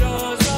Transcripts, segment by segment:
goes.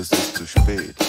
Es ist zu spät.